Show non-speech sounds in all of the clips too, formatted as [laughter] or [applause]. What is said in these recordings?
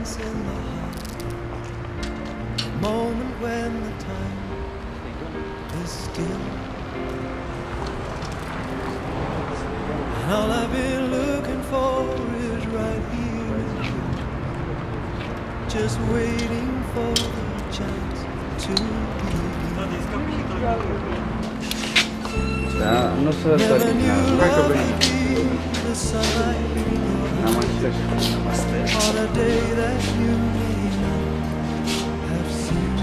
in the heart. Moment when the time is still. And all I've been looking for is right here in you. Just waiting for the chance to be. Da, nu se Never dă knew Hai the sunlight in your Namaste. on a day that you may not have seen.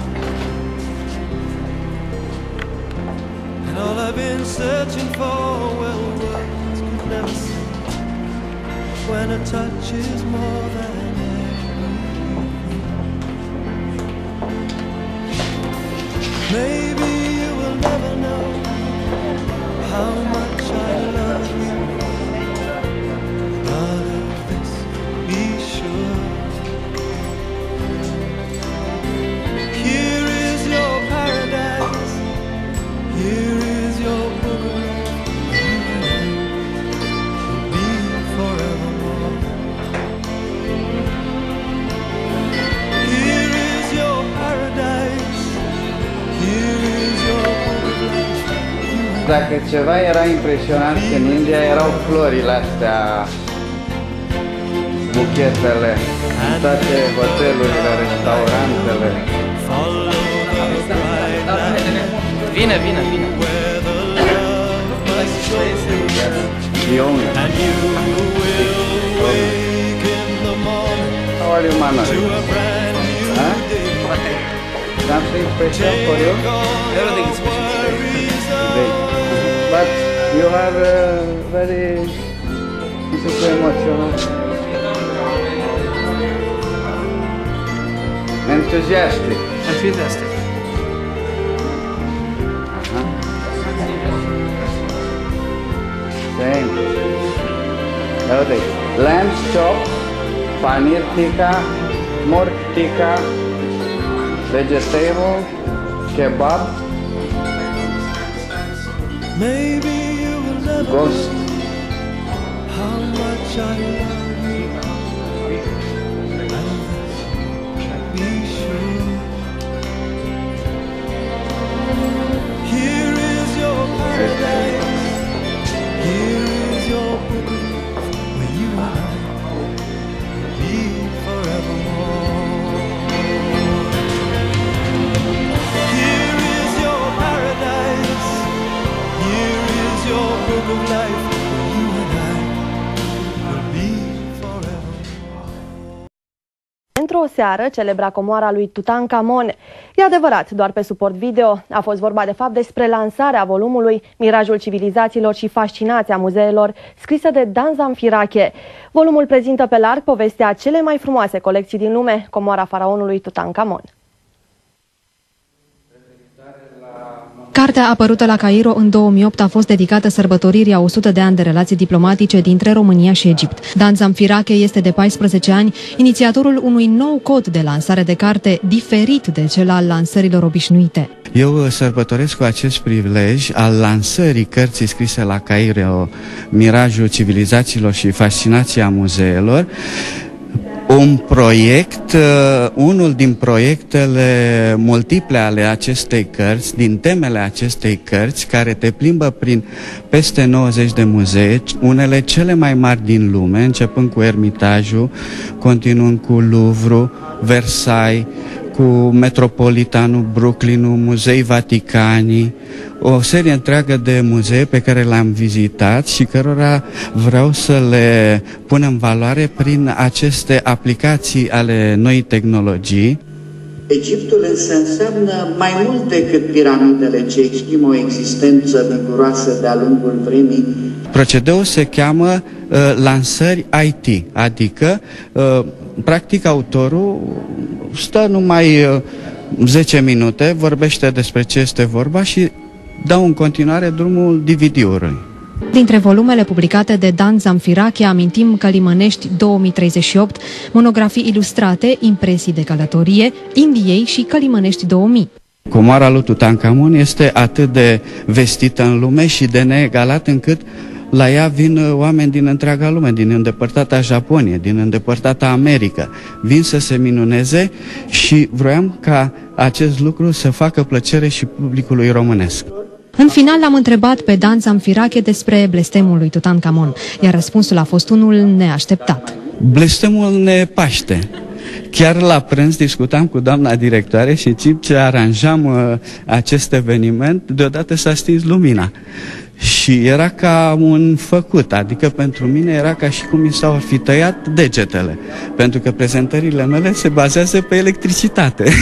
And all I've been searching for, well, words could never say. When a touch is more than everything. Maybe Dacă ceva era impresionant în India, erau florile astea, buchetele, în toate hotelurile, restaurantele. follow the bright light Vine, vine, vine. where the love must go. Eu And you will wake in the morning How are you, to Manoj? a brand new Huh? day. Something special for you? Take all Everything your is special worries Today. away. But you are uh, very this is so emotional. Enthusiastic. Enthusiastic. Same. Uite, lamb chop, paneer tikka, pork tikka, vegetable, kebab, Maybe you will never know how much I love Într-o seară, celebra comoara lui Tutankamon. E adevărat, doar pe suport video. A fost vorba de fapt despre lansarea volumului Mirajul civilizațiilor și fascinația muzeelor, scrisă de Dan Zamfirache. Volumul prezintă pe larg povestea cele mai frumoase colecții din lume, comoara faraonului Tutankamon. Cartea apărută la Cairo în 2008 a fost dedicată sărbătoririi a 100 de ani de relații diplomatice dintre România și Egipt. Dan Zamfirache este de 14 ani inițiatorul unui nou cod de lansare de carte diferit de cel al lansărilor obișnuite. Eu uh, sărbătoresc cu acest prilej al lansării cărții scrise la Cairo, Mirajul civilizațiilor și fascinația muzeelor, un proiect, uh, unul din proiectele multiple ale acestei cărți, din temele acestei cărți, care te plimbă prin peste 90 de muzee, unele cele mai mari din lume, începând cu Ermitajul, continuând cu Louvre, Versailles, cu Metropolitanul, Brooklynul, Muzei Vaticanii, o serie întreagă de muzee pe care le-am vizitat și cărora vreau să le pun în valoare prin aceste aplicații ale noii tehnologii. Egiptul însă înseamnă mai mult decât piramidele ce știm o existență viguroasă de-a lungul vremii. Procedeul se cheamă uh, lansări IT, adică uh, practic autorul stă numai uh, 10 minute, vorbește despre ce este vorba și dau în continuare drumul DVD-ului. Dintre volumele publicate de Dan Zamfirache amintim Călimănești 2038, monografii ilustrate, impresii de călătorie, Indiei și Călimănești 2000. Comoara lui Tutankamon este atât de vestită în lume și de neegalat încât la ea vin uh, oameni din întreaga lume, din îndepărtata Japonie, din îndepărtata America. Vin să se minuneze și vroiam ca acest lucru să facă plăcere și publicului românesc. În final l-am întrebat pe Dan Zamfirache despre blestemul lui Tutankamon, iar răspunsul a fost unul neașteptat. Blestemul ne paște. Chiar la prânz discutam cu doamna directoare și în timp ce aranjam uh, acest eveniment, deodată s-a stins lumina. Și era ca un făcut, adică pentru mine era ca și cum mi s-au fi tăiat degetele, pentru că prezentările mele se bazează pe electricitate. [laughs]